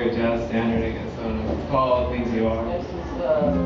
or a jazz standard, I guess. I don't know. It's called Things You Are. Uh,